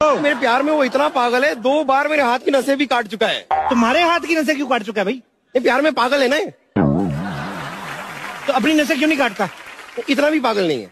मेरे प्यार में वो इतना पागल है दो बार मेरे हाथ की नसें भी काट चुका है। तुम्हारे हाथ की नसें क्यों काट चुका है भाई? ये प्यार में पागल है ना तो अपनी नसें क्यों नहीं काटता? इतना भी पागल नहीं है।